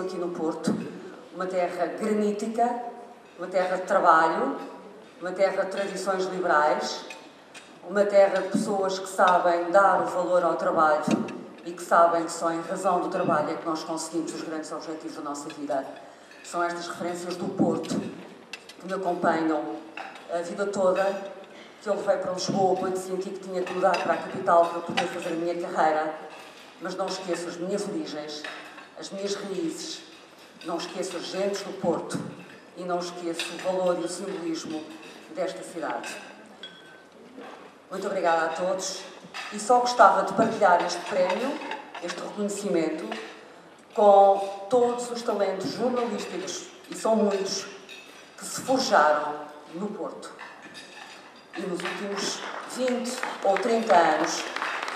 aqui no Porto, uma terra granítica, uma terra de trabalho, uma terra de tradições liberais, uma terra de pessoas que sabem dar o valor ao trabalho e que sabem que só em razão do trabalho é que nós conseguimos os grandes objetivos da nossa vida. São estas referências do Porto que me acompanham a vida toda, que eu levei para Lisboa quando senti que tinha que mudar para a capital para poder fazer a minha carreira, mas não esqueço as minhas origens, as minhas raízes, não esqueço as gentes do Porto e não esqueço o valor e o simbolismo desta cidade. Muito obrigada a todos e só gostava de partilhar este prémio, este reconhecimento, com todos os talentos jornalísticos, e são muitos, que se forjaram no Porto. E nos últimos 20 ou 30 anos,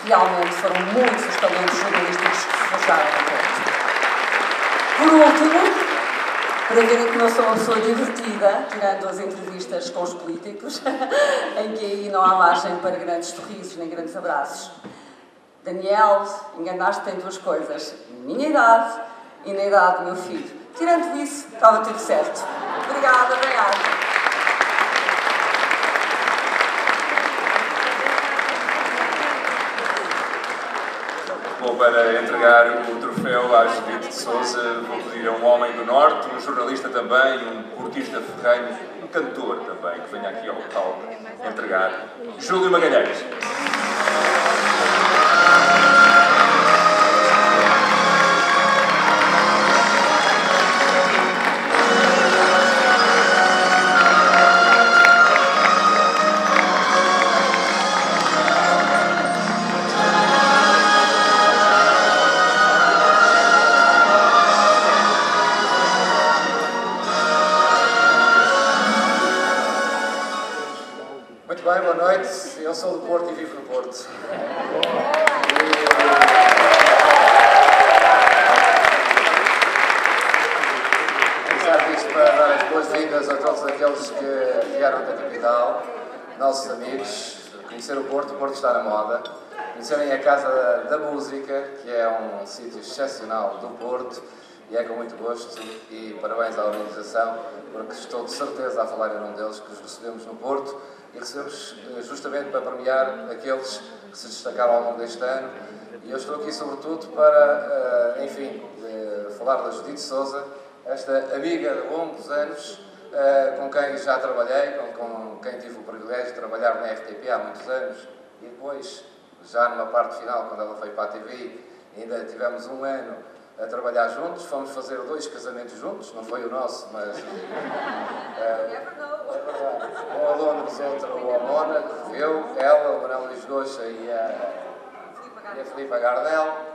realmente foram muitos os talentos jornalísticos que se forjaram no Porto. Por último, para verem que não sou uma pessoa divertida, tirando as entrevistas com os políticos, em que aí não há margem para grandes sorrisos nem grandes abraços. Daniel, enganaste em duas coisas: minha idade e na idade do meu filho. Tirando isso, estava tudo certo. Obrigada, obrigada. Bom, para entregar o troféu à Judite de Souza, vou pedir a um homem do Norte, um jornalista também, um portista ferreiro, um cantor também, que venha aqui ao palco entregar, Júlio Magalhães. Conhecer o Porto, o Porto está na moda, conhecerem a Casa da, Música, que é um sítio excepcional do Porto, e é com muito gosto e parabéns à organização, porque estou de certeza a falar em nome deles que os recebemos no Porto e recebemos eh, justamente para premiar aqueles que se destacaram ao longo deste ano. E eu estou aqui sobretudo para, eh, enfim, eh, falar da Judite Souza, esta amiga de longos anos, com quem já trabalhei, com, com quem tive o privilégio de trabalhar na RTP há muitos anos e depois, já numa parte final, quando ela veio para a TV, ainda tivemos um ano a trabalhar juntos, fomos fazer dois casamentos juntos, não foi o nosso, mas. verdade. Um a Londres, outro a Mónaco, eu, ela, o Manuel Luís Goxa e a, e a Filipa Gardel.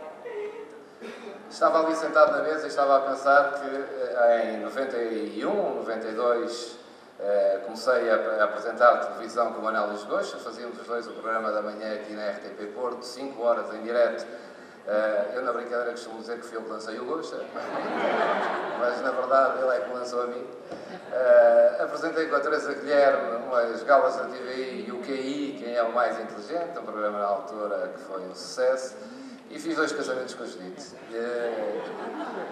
Estava ali sentado na mesa e estava a pensar que eh, em 91, 92, eh, comecei a, a apresentar televisão com o Luís Goxa, fazíamos os dois o programa da manhã aqui na RTP Porto, 5 horas em direto. Eh, eu, na brincadeira, costumo dizer que fui eu que lancei o Goxa, mas na verdade ele é que lançou a mim. Eh, apresentei com a Teresa Guilherme umas galas da TVI e o QI, quem é o mais inteligente, um programa na altura que foi um sucesso, e fiz dois casamentos com a Judite.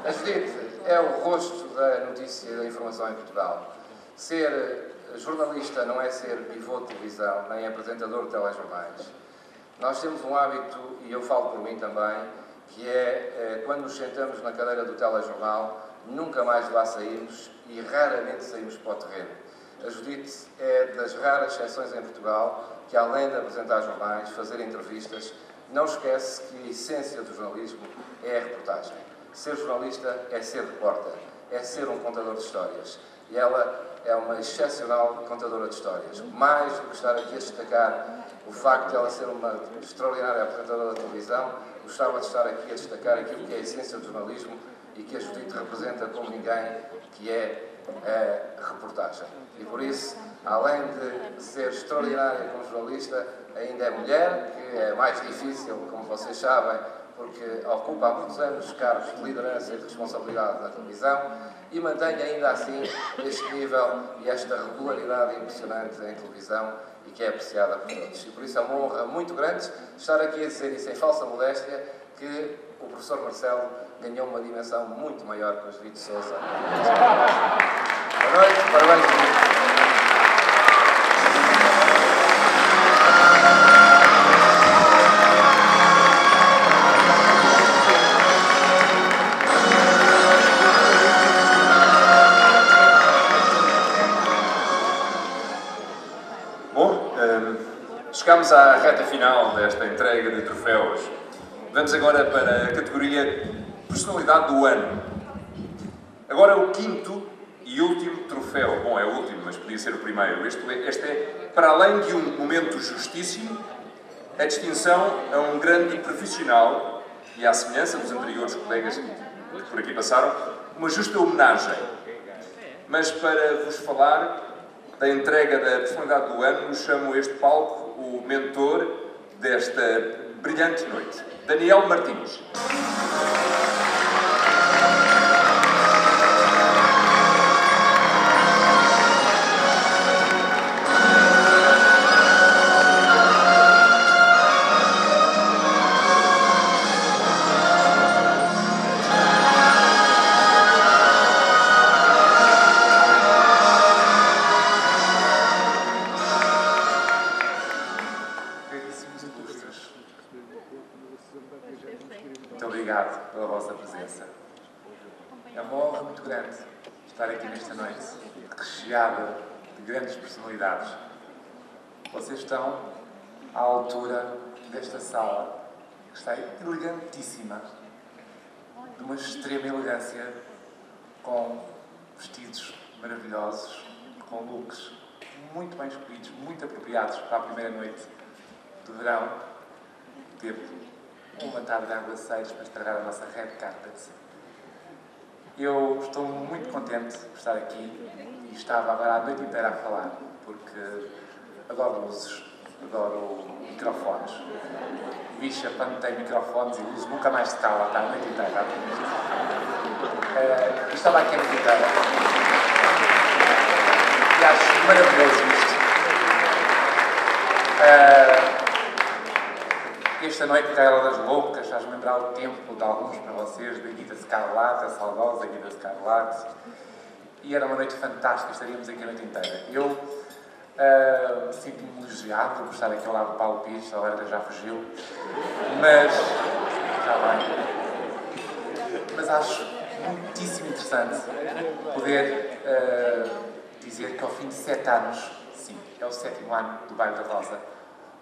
A Judite é o rosto da notícia e da informação em Portugal. Ser jornalista não é ser pivô de televisão, nem apresentador de telejornais. Nós temos um hábito, e eu falo por mim também, que é, eh, quando nos sentamos na cadeira do telejornal, nunca mais de lá saímos e raramente saímos para o terreno. A Judite é das raras exceções em Portugal que, além de apresentar jornais, fazer entrevistas, não esquece que a essência do jornalismo é a reportagem. Ser jornalista é ser repórter, é ser um contador de histórias. E ela é uma excepcional contadora de histórias. Mais do que estar aqui a destacar o facto de ela ser uma extraordinária apresentadora de televisão, gostava de estar aqui a destacar aquilo que é a essência do jornalismo e que a Judite representa como ninguém, que é a reportagem. E por isso, além de ser extraordinária como jornalista, ainda é mulher, que é mais difícil, como vocês sabem, porque ocupa há muitos anos cargos de liderança e de responsabilidade na televisão e mantém ainda assim este nível e esta regularidade impressionante em televisão e que é apreciada por todos. E por isso é uma honra muito grande estar aqui a dizer, e sem falsa modéstia, que o professor Marcelo ganhou uma dimensão muito maior com o Judito Souza. Boa noite, parabéns. À reta final desta entrega de troféus. Vamos agora para a categoria Personalidade do Ano. Agora o quinto e último troféu. Bom, é o último, mas podia ser o primeiro. Este, este é, para além de um momento justíssimo, a distinção a um grande profissional e à semelhança dos anteriores colegas que por aqui passaram, uma justa homenagem. Mas para vos falar da entrega da personalidade do ano, chamo este palco o mentor desta brilhante noite, Daniel Martins. Apropriados para a primeira noite do verão. Teve uma tarde de aguaceiros para estragar a nossa red carpet. Eu estou muito contente por estar aqui e estava agora a noite inteira a falar, porque adoro luzes, adoro microfones. Bicha, quando tem microfones e luzes, nunca mais se cala, está a noite inteira. Uh, estava aqui a noite inteira. E acho maravilhoso isto. Uh, esta noite Gaela das Loucas faz-me lembrar o tempo de alguns para vocês, da Guida Scarlatti, a saudosa Guida Scarlatti. E era uma noite fantástica, estaríamos aqui a noite inteira. Eu uh, sinto-me elogiado por estar aqui ao lado do Paulo Pires, a hora já fugiu, mas. Já bem. Mas acho muitíssimo interessante poder uh, dizer que ao fim de sete anos, sim, é o sétimo ano do Bairro da Rosa,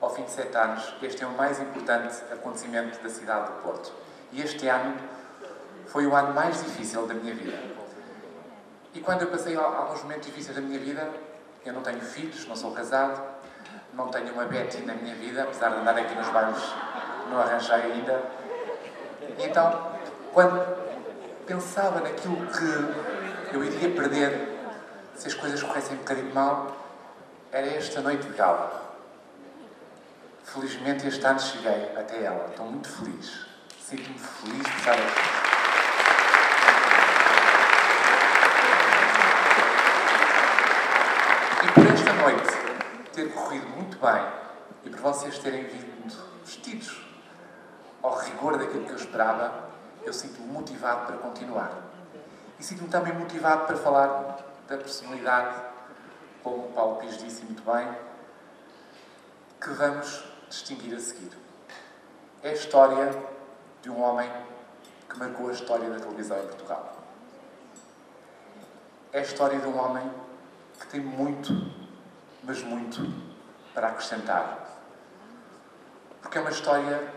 ao fim de sete anos, este é o mais importante acontecimento da cidade do Porto. E este ano foi o ano mais difícil da minha vida. E quando eu passei alguns momentos difíceis da minha vida, eu não tenho filhos, não sou casado, não tenho uma Betty na minha vida, apesar de andar aqui nos bairros, não arranjei ainda. E então, quando pensava naquilo que eu iria perder se as coisas corressem um bocadinho mal, era esta noite de gala. Felizmente este ano cheguei até ela. Estou muito feliz. Sinto-me feliz por estar aqui. E por esta noite ter corrido muito bem e por vocês terem vindo vestidos ao rigor daquilo que eu esperava, eu sinto-me motivado para continuar. E sinto-me também motivado para falar da personalidade, como o Paulo Pires disse muito bem, que vamos distinguir a seguir. É a história de um homem que marcou a história da televisão em Portugal. É a história de um homem que tem muito, mas muito, para acrescentar. Porque é uma história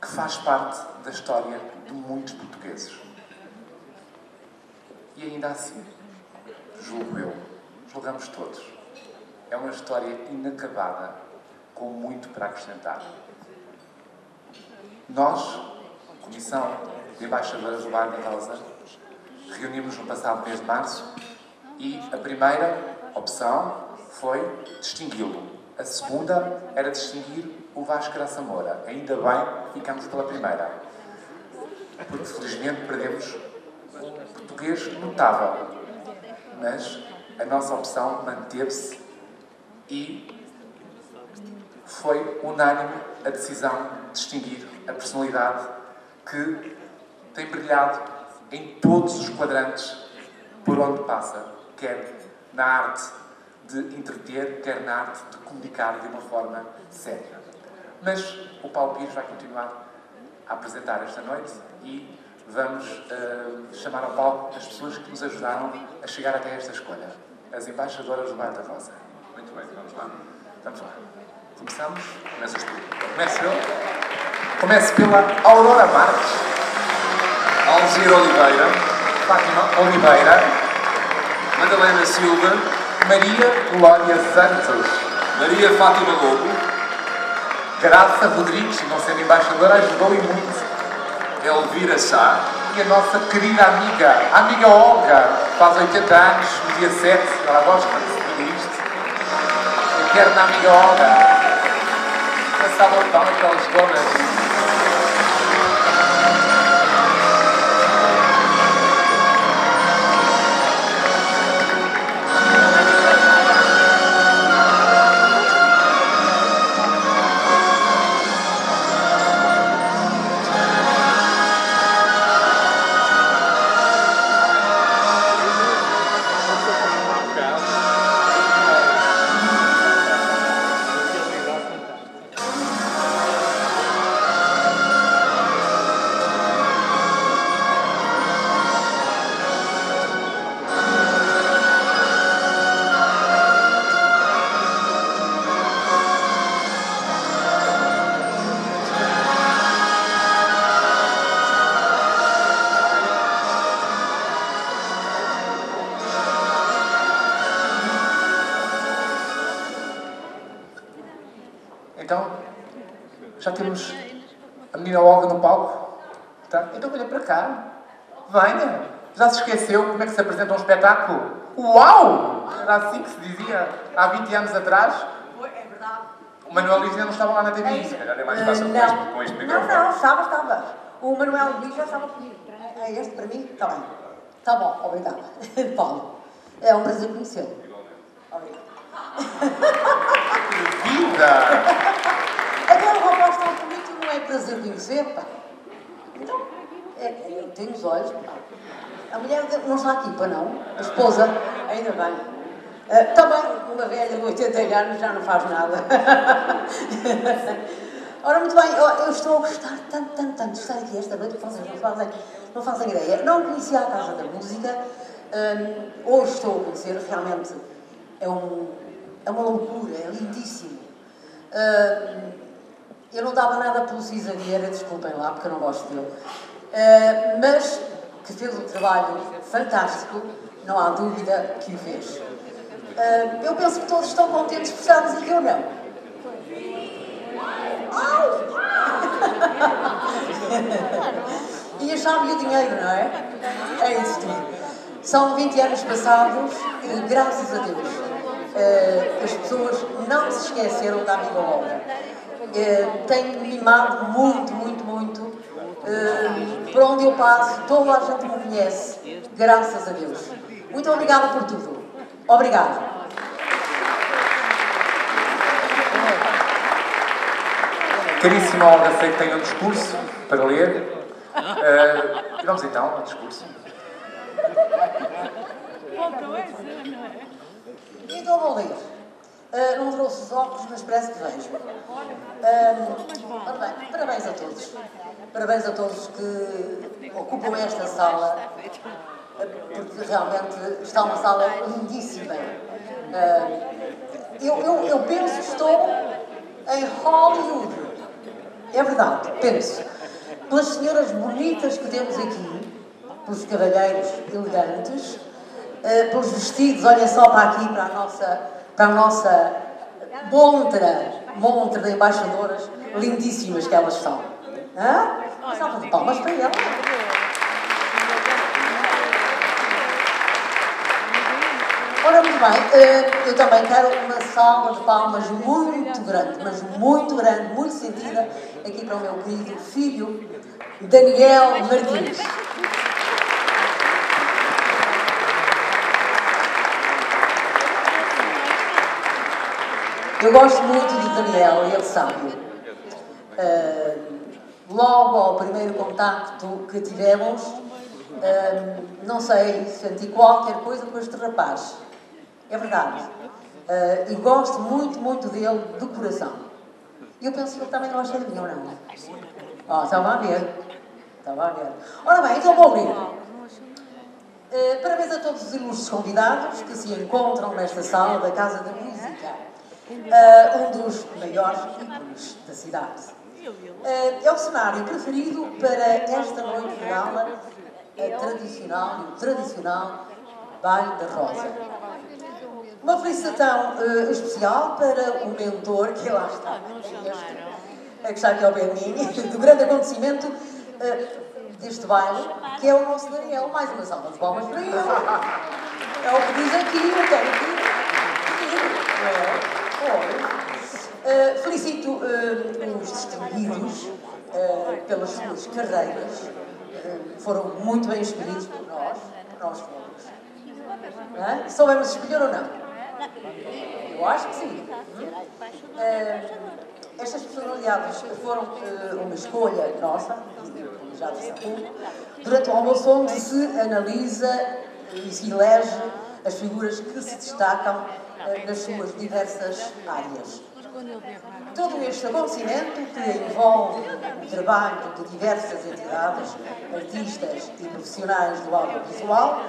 que faz parte da história de muitos portugueses. E ainda assim, julgo eu, julgamos todos, é uma história inacabada com muito para acrescentar. Nós, Comissão de Embaixadores do Bar da Rosa, reunimos no passado mês de março e a primeira opção foi distingui-lo. A segunda era distinguir o Vasco da Moura. Ainda bem ficamos pela primeira. Porque felizmente perdemos um português notável. Mas a nossa opção manteve-se e foi unânime a decisão de distinguir a personalidade que tem brilhado em todos os quadrantes por onde passa, quer na arte de entreter, quer na arte de comunicar de uma forma séria. Mas o Paulo Pires vai continuar a apresentar esta noite e vamos uh, chamar ao palco as pessoas que nos ajudaram a chegar até esta escolha, as embaixadoras do Bar da Rosa. Muito bem, vamos lá. Vamos lá. Começamos? Começas tu. Começo eu. Começo pela Aurora Marques. Alzira Oliveira. Fátima Oliveira. Madalena Silva. Maria Glória Santos. Maria Fátima Lobo. Graça Rodrigues, não sendo embaixadora, ajudou e muito. Elvira Sá. E a nossa querida amiga, a amiga Olga, faz 80 anos, no dia 7, ela gosta de isto. Eu quero na amiga Olga. Passava o pão aquelas se apresenta um espetáculo? Uau! Era assim que se dizia há 20 anos atrás. É verdade. O Manuel Luís não estava lá na TV. Se calhar é mais fácil com Não. este, com este Não, microfone. não, estava, estava. O Manuel Luís já estava comigo. É este para mim? Está bem. Está bom, obrigada. Paulo, é um prazer conhecê-lo. Obrigada. Vida! Agora o rapaz está comigo não é prazer conhecer, pá. Então, é, é, eu tenho os olhos, pá. A mulher não está aqui, pá, não. A esposa, ainda bem. Ah, também, uma velha de 80 anos já não faz nada. Ora, muito bem, eu, eu estou a gostar tanto, tanto, tanto de estar aqui esta noite vocês não fazem, não fazem ideia. Não conhecia a Casa da Música, hoje estou a conhecer, realmente é, um, é uma loucura, é lindíssimo. Eu não dava nada pelo Cisa Vieira, desculpem lá, porque eu não gosto dele. Uh, mas que fez um trabalho fantástico, não há dúvida que o fez. Uh, eu penso que todos estão contentes por estarmos aqui ou não. e a chave e o dinheiro, não é? É isso tudo. São 20 anos passados e, graças a Deus, uh, as pessoas não se esqueceram da amiga Olga. Uh, tenho mimado muito, muito, muito. Uh, por onde eu passo, toda a gente me conhece, graças a Deus. Muito obrigada por tudo. Obrigada. Caríssima Olga, sei que tem um discurso para ler. Uh, vamos então ao discurso. Então vou ler. Uh, não trouxe os óculos, mas parece que vejo. Uh, ora bem, parabéns a todos. Parabéns a todos que ocupam esta sala, porque realmente está uma sala lindíssima. Uh, eu, eu, eu penso que estou em Hollywood. É verdade, penso. Pelas senhoras bonitas que temos aqui, pelos cavalheiros elegantes, pelos vestidos, olhem só para aqui, para a nossa, para a nossa montra, montra de embaixadoras lindíssimas que elas são. Hã? Uma salva de palmas para elas. Ora, muito bem, eh, eu também quero uma salva de palmas muito grande, mas muito grande, muito sentida, aqui para o meu querido filho, Daniel Martins. Eu gosto muito de Daniel, ele sabe. Uh, logo ao primeiro contacto que tivemos, hum, não sei, senti qualquer coisa com este rapaz. É verdade. Uh, e gosto muito, muito dele de coração. E eu penso que ele também gosta de mim, ou não? Oh, estava a ver. Estava a ver. Ora bem, então vou abrir. Uh, parabéns a todos os ilustres convidados que se encontram nesta sala da Casa da Música, uh, um dos maiores ícones da cidade. Uh, é o cenário preferido para esta noite de gala, a tradicional o tradicional Baile da Rosa. Uma felicitação uh, especial para o mentor que lá está, que está aqui ao pé de mim, do grande acontecimento deste baile, que é o nosso Daniel. Mais uma salva de palmas para ele. É o que diz aqui, eu quero que. Uh, felicito uh, os distinguidos uh, pelas suas carreiras. foram muito bem escolhidos por nós, por nós fomos. Soubemos escolher ou não? Eu acho que sim. Uh, estas personalidades foram uh, uma escolha nossa, como já disse há pouco, durante o almoço onde se analisa e se elege as figuras que se destacam uh, nas suas diversas áreas. Todo este acontecimento que envolve o trabalho de diversas entidades, artistas e profissionais do audiovisual,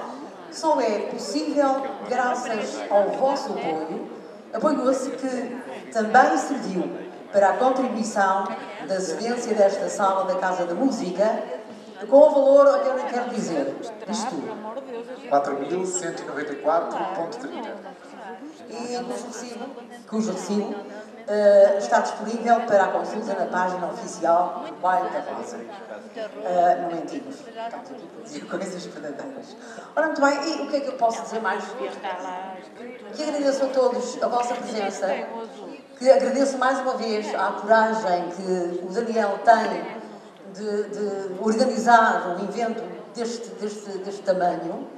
só é possível graças ao vosso apoio, apoio-se que também serviu para a contribuição da cedência desta sala da Casa da Música, com o valor, olha, eu nem quero dizer, isto tudo. 4.194.30. E cujo recibo, cujo recibo uh, está disponível para a consulta na página oficial Bairro da Rosa. Uh, não mentimos, estamos aqui dizer coisas verdadeiras. Ora, muito bem, e o que é que eu posso dizer mais? Que agradeço a todos a vossa presença, que agradeço mais uma vez a coragem que o Daniel tem de, de organizar um evento deste, deste, deste tamanho.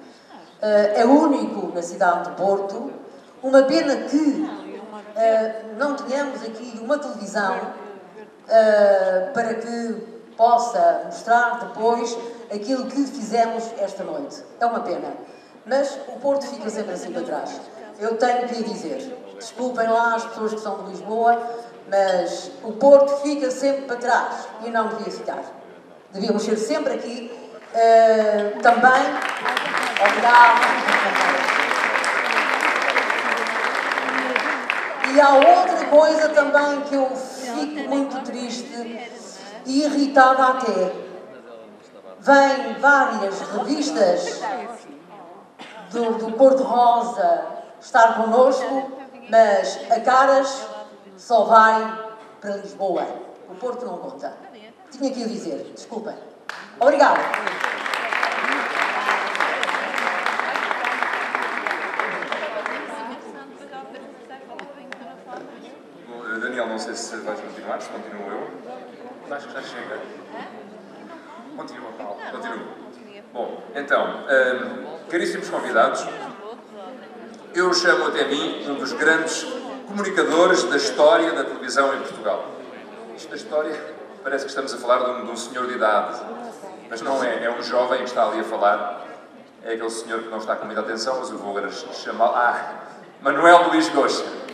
Uh, é único na cidade de Porto. Uma pena que uh, não tenhamos aqui uma televisão uh, para que possa mostrar depois aquilo que fizemos esta noite. É uma pena. Mas o Porto fica sempre assim para trás. Eu tenho que lhe dizer, desculpem lá as pessoas que são de Lisboa, mas o Porto fica sempre para trás e não devia ficar. Devíamos ser sempre aqui uh, também. Obrigado. E há outra coisa também que eu fico muito triste e irritada até. Vêm várias revistas do, do Cor-de-Rosa estar connosco, mas a Caras só vai para Lisboa. O Porto não conta. Tinha que o dizer, desculpem. Obrigada. Daniel, não sei se vais continuar, se continuo eu. Acho que já chega. Continua, Paulo. Continuo. Bom, então, um, caríssimos convidados, eu chamo até mim um dos grandes comunicadores da história da televisão em Portugal. Isto da história parece que estamos a falar de um, de um senhor de idade, mas não é, é um jovem que está ali a falar. É aquele senhor que não está com muita atenção, mas eu vou agora chamá-lo. Ah, Manuel Luís Gosta.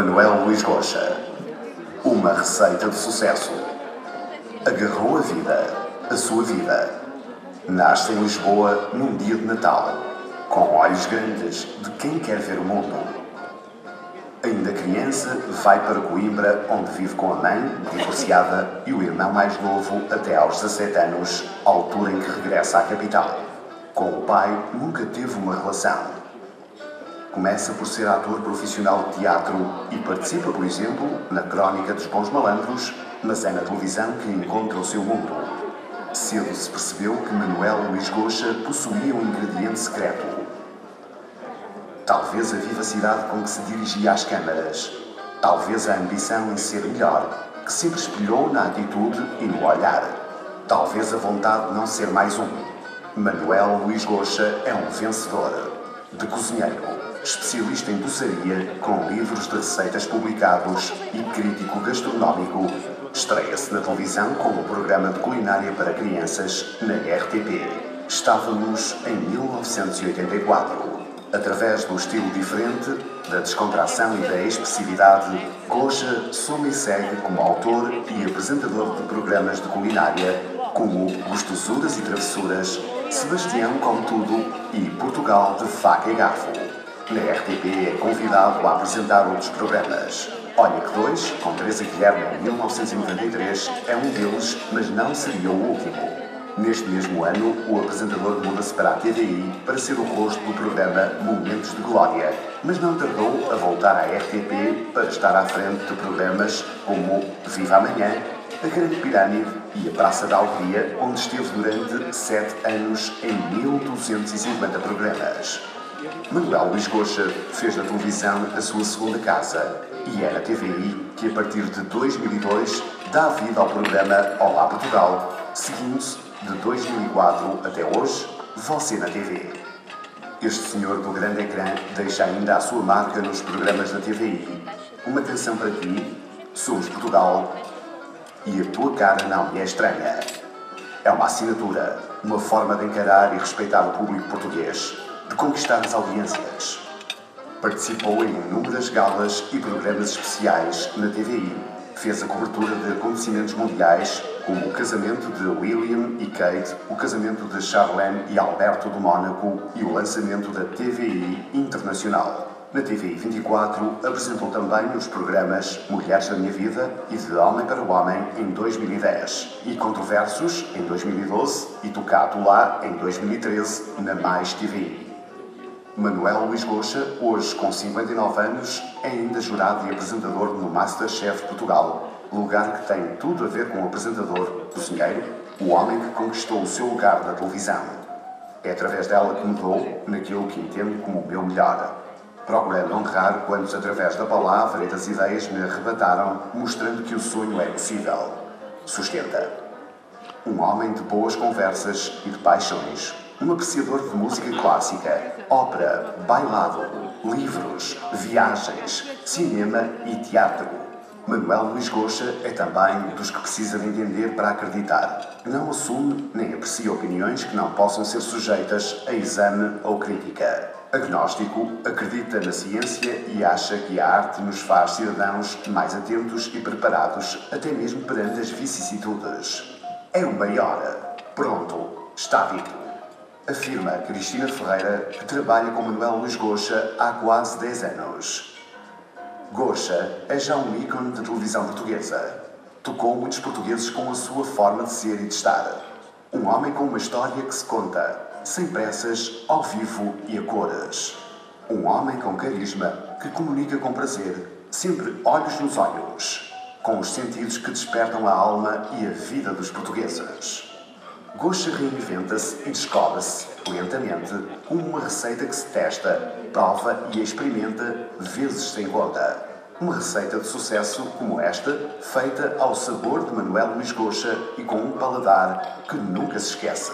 Manuel Luís Rocha. Uma receita de sucesso. Agarrou a vida, a sua vida, Nasce em Lisboa num dia de Natal, com olhos grandes de quem quer ver o mundo. Ainda criança, vai para Coimbra, onde vive com a mãe, divorciada, e o irmão mais novo até aos 17 anos, altura em que regressa à capital. Com o pai, nunca teve uma relação. Começa por ser ator profissional de teatro e participa, por exemplo, na Crónica dos Bons Malandros, mas é na televisão que encontra o seu mundo. Cedo se percebeu que Manuel Luís Goxa possuía um ingrediente secreto. Talvez a vivacidade com que se dirigia às câmaras, talvez a ambição em ser melhor, que sempre espelhou na atitude e no olhar, talvez a vontade de não ser mais um. Manuel Luís Goxa é um vencedor. De cozinheiro, especialista em doçaria, com livros de receitas publicados e crítico gastronómico, estreia-se na televisão com o programa de culinária para crianças na RTP. Estávamos em 1984. Através do estilo diferente, da descontração e da expressividade, Goja soma e segue como autor e apresentador de programas de culinária, como Gostosuras e Travessuras, Sebastião com Tudo e Portugal de Faca e Garfo. Na RTP é convidado a apresentar outros programas. Olha que dois, com Teresa Guilherme em 1993, é um deles, mas não seria o último. Neste mesmo ano, o apresentador muda-se para a TVI para ser o rosto do programa Momentos de Glória, mas não tardou a voltar à RTP para estar à frente de programas como Viva Amanhã, A Grande Pirâmide e a Praça da Alegria, onde esteve durante sete anos em 1250 programas. Manuel Luís Goxa fez da televisão a sua segunda casa e é na TVI que, a partir de 2002, dá vida ao programa Olá Portugal, seguindo-se de 2004 até hoje, Você na TV. Este senhor do grande ecrã deixa ainda a sua marca nos programas da TVI. Uma canção para ti, Somos Portugal e a tua cara não me é estranha. É uma assinatura, uma forma de encarar e respeitar o público português de conquistar as audiências. Participou em inúmeras galas e programas especiais na TVI. Fez a cobertura de acontecimentos mundiais, como o casamento de William e Kate, o casamento de Charlene e Alberto do Mónaco e o lançamento da TVI Internacional. Na TVI 24 apresentou também os programas Mulheres da Minha Vida e De Homem para o Homem em 2010 e Controversos em 2012 e Tocado Lá em 2013 na Mais TVI. Manuel Luís Goxa, hoje com 59 anos, é ainda jurado e apresentador no Masterchef Portugal, lugar que tem tudo a ver com o apresentador, cozinheiro, o homem que conquistou o seu lugar na televisão. É através dela que mudou naquilo que entendo como o meu melhor. Procurando honrar quantos, através da palavra e das ideias, me arrebataram, mostrando que o sonho é possível. Sustenta. Um homem de boas conversas e de paixões um apreciador de música clássica, ópera, bailado, livros, viagens, cinema e teatro. Manuel Luís Goxa é também dos que precisa de entender para acreditar. Não assume nem aprecia opiniões que não possam ser sujeitas a exame ou crítica. Agnóstico, acredita na ciência e acha que a arte nos faz cidadãos mais atentos e preparados até mesmo perante as vicissitudes. É o maior. Pronto, está dito afirma Cristina Ferreira, que trabalha com Manuel Luís Goxa há quase 10 anos. Goxa é já um ícone da televisão portuguesa. Tocou muitos portugueses com a sua forma de ser e de estar. Um homem com uma história que se conta, sem pressas, ao vivo e a cores. Um homem com carisma que comunica com prazer, sempre olhos nos olhos, com os sentidos que despertam a alma e a vida dos portugueses. Gosta reinventa-se e descobre-se, lentamente, uma receita que se testa, prova e experimenta vezes sem conta. Uma receita de sucesso como esta, feita ao sabor de Manuel Luís Goxa e com um paladar que nunca se esquece.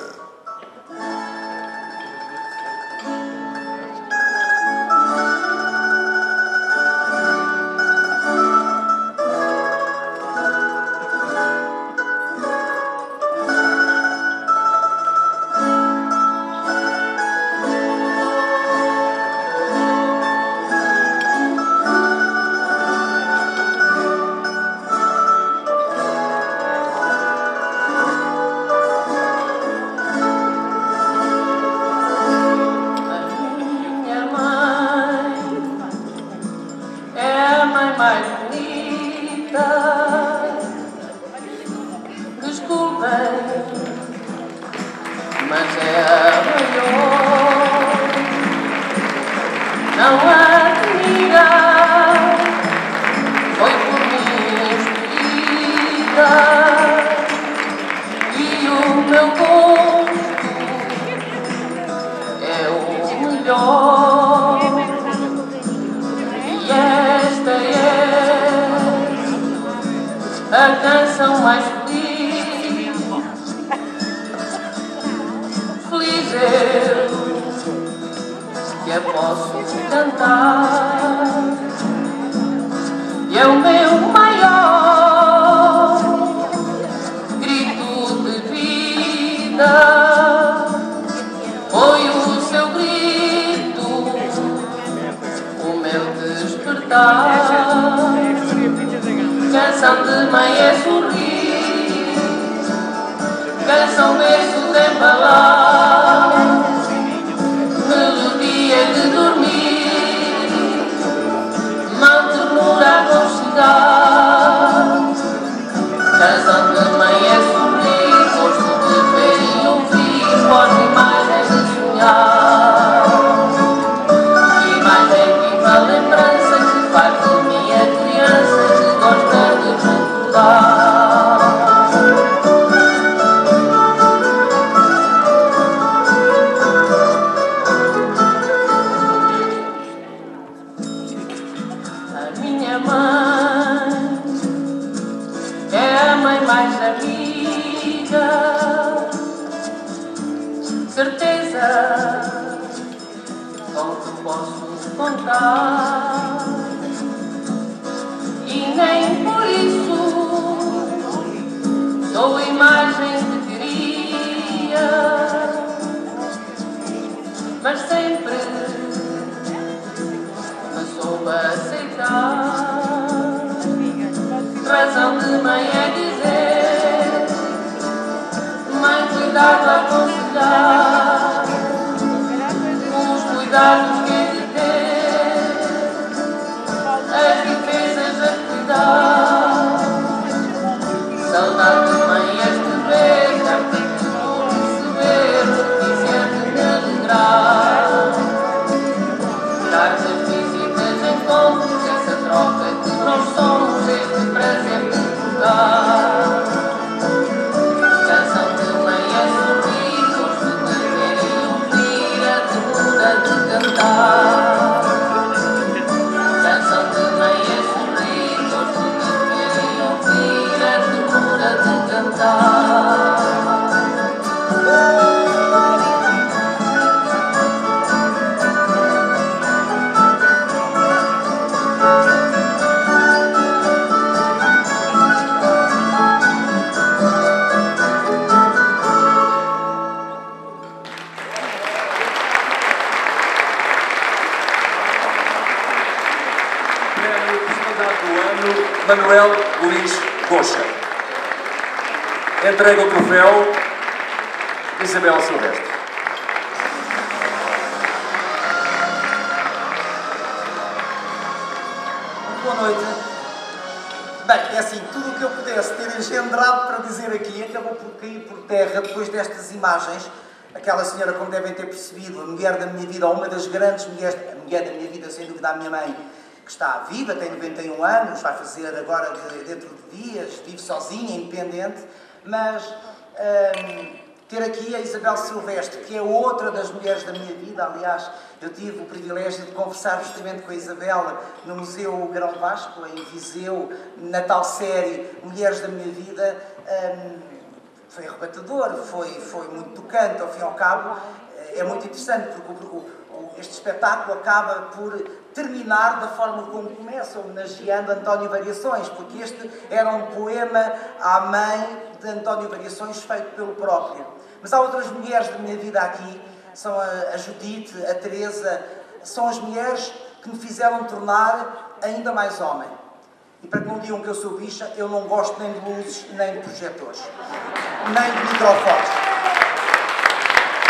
Que eu posso cantar. E é o meu maior grito de vida. Foi o seu grito, o meu despertar. Canção de mãe é sorrir, canção berço 아. Certeza com que posso contar, e nem por isso sou a imagem que queria, mas sempre me soube aceitar. Razão de mãe é dizer, mãe, cuidado a aconselhar, com Entrega o troféu, Isabel Silvestre. Boa noite. Bem, é assim, tudo o que eu pudesse ter engendrado para dizer aqui acabou por cair por terra depois destas imagens. Aquela senhora, como devem ter percebido, a mulher da minha vida, ou uma das grandes mulheres, a mulher da minha vida, sem dúvida, a minha mãe, que está viva, tem 91 anos, vai fazer agora de- dentro de dias, vive sozinha, independente, mas hum, ter aqui a Isabel Silvestre, que é outra das mulheres da minha vida, aliás, eu tive o privilégio de conversar justamente com a Isabela no Museu Grão Vasco, em Viseu, na tal série Mulheres da Minha Vida. hum, foi arrebatador, foi, foi muito tocante, ao fim e ao cabo. É muito interessante, porque o- este espetáculo acaba por terminar da forma como começa, homenageando António Variações, porque este era um poema à mãe de António Variações, feito pelo próprio. Mas há outras mulheres da minha vida aqui, são a, a Judite, a Teresa, são as mulheres que me fizeram tornar ainda mais homem. E para que não digam que eu sou bicha, eu não gosto nem de luzes, nem de projetores, nem de microfones.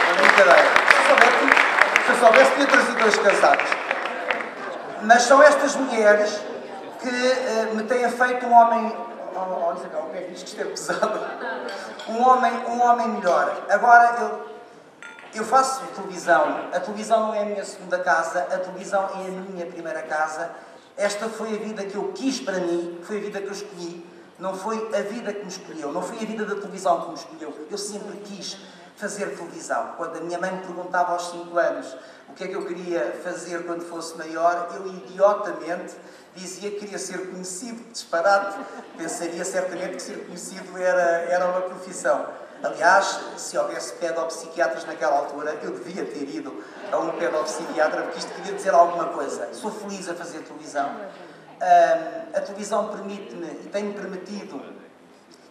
É brincadeira. Se eu soubesse, se eu soubesse tinha trazido dois casados. Mas são estas mulheres que eh, me têm feito um homem. Oh, olha cá, o pé diz que isto é pesado. Um homem, um homem melhor. Agora, eu, Eu faço televisão, a televisão não é a minha segunda casa, a televisão é a minha primeira casa. Esta foi a vida que eu quis para mim, foi a vida que eu escolhi, não foi a vida que me escolheu, não foi a vida da televisão que me escolheu. Eu sempre quis fazer televisão. Quando a minha mãe me perguntava aos 5 anos o que é que eu queria fazer quando fosse maior, eu idiotamente dizia que queria ser conhecido, disparate. Pensaria certamente que ser conhecido era, era uma profissão. Aliás, se houvesse pedopsiquiatras naquela altura, eu devia ter ido a um pedopsiquiatra, porque isto queria dizer alguma coisa. Sou feliz a fazer televisão. a televisão permite-me e tem-me permitido,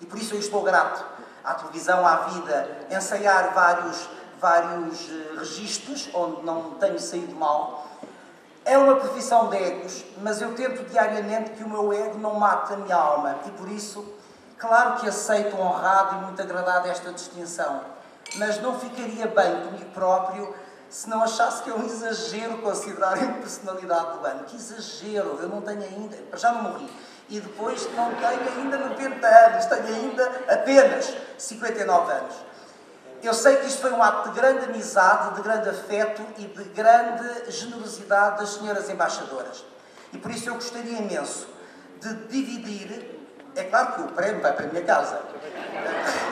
e por isso eu estou grato à televisão, à vida, ensaiar vários, vários eh, registros onde não tenho saído mal. É uma profissão de egos, mas eu tento diariamente que o meu ego não mate a minha alma e por isso Claro que aceito honrado e muito agradado esta distinção, mas não ficaria bem comigo próprio se não achasse que é um exagero considerarem-me personalidade do ano. Que exagero! Eu não tenho ainda, já não morri. E depois não tenho ainda 90 anos, tenho ainda apenas 59 anos. Eu sei que isto foi um ato de grande amizade, de grande afeto e de grande generosidade das senhoras embaixadoras. E por isso eu gostaria imenso de dividir é claro que o prémio vai para a minha casa.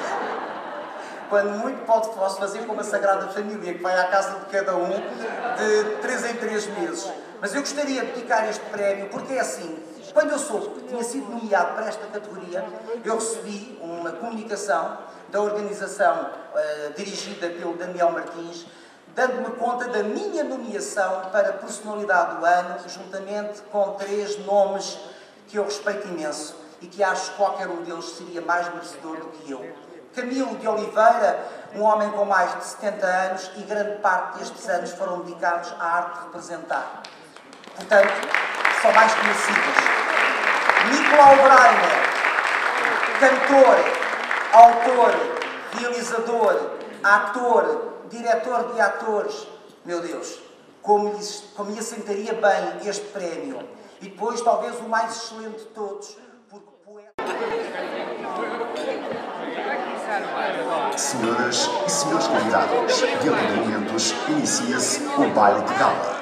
Quando muito posso fazer como a Sagrada Família, que vai à casa de cada um de três em três meses. Mas eu gostaria de dedicar este prémio porque é assim. Quando eu soube que tinha sido nomeado para esta categoria, eu recebi uma comunicação da organização uh, dirigida pelo Daniel Martins, dando-me conta da minha nomeação para personalidade do ano, juntamente com três nomes que eu respeito imenso e que acho que qualquer um deles seria mais merecedor do que eu. Camilo de Oliveira, um homem com mais de 70 anos e grande parte destes anos foram dedicados à arte de representar. Portanto, são mais conhecidos. Nicolau Breiner, cantor, autor, realizador, ator, diretor de atores. Meu Deus, como, lhes, como lhe assentaria bem este prémio. E depois, talvez, o mais excelente de todos, Senhoras e senhores convidados, de momentos inicia-se o baile de gala.